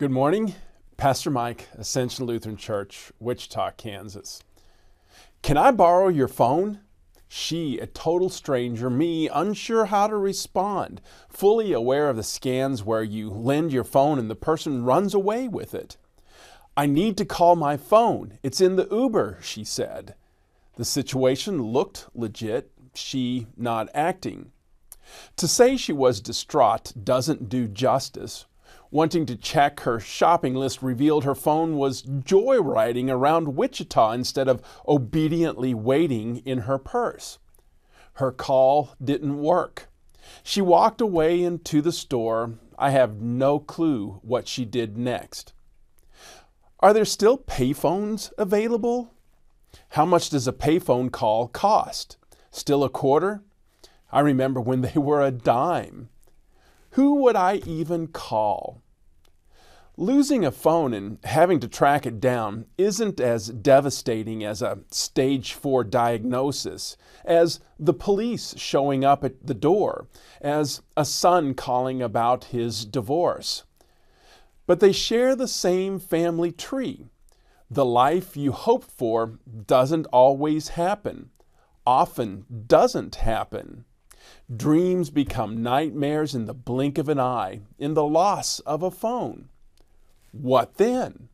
Good morning. Pastor Mike, Ascension Lutheran Church, Wichita, Kansas. Can I borrow your phone? She, a total stranger, me, unsure how to respond, fully aware of the scans where you lend your phone and the person runs away with it. I need to call my phone. It's in the Uber, she said. The situation looked legit, she not acting. To say she was distraught doesn't do justice. Wanting to check her shopping list revealed her phone was joyriding around Wichita instead of obediently waiting in her purse. Her call didn't work. She walked away into the store. I have no clue what she did next. Are there still payphones available? How much does a payphone call cost? Still a quarter? I remember when they were a dime. Who would I even call? Losing a phone and having to track it down isn't as devastating as a stage 4 diagnosis, as the police showing up at the door, as a son calling about his divorce. But they share the same family tree. The life you hope for doesn't always happen, often doesn't happen. Dreams become nightmares in the blink of an eye, in the loss of a phone. What then?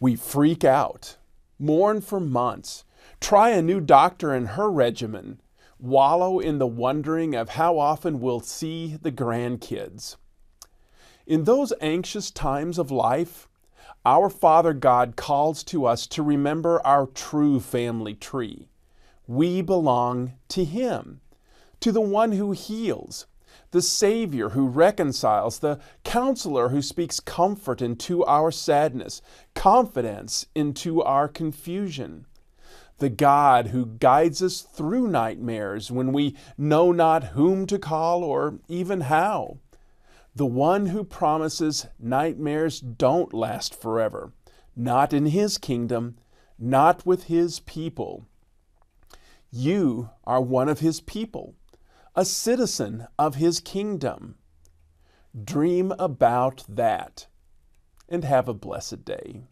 We freak out, mourn for months, try a new doctor and her regimen, wallow in the wondering of how often we'll see the grandkids. In those anxious times of life, our Father God calls to us to remember our true family tree. We belong to Him to the one who heals, the Savior who reconciles, the Counselor who speaks comfort into our sadness, confidence into our confusion, the God who guides us through nightmares when we know not whom to call or even how, the one who promises nightmares don't last forever, not in His kingdom, not with His people. You are one of His people a citizen of his kingdom. Dream about that and have a blessed day.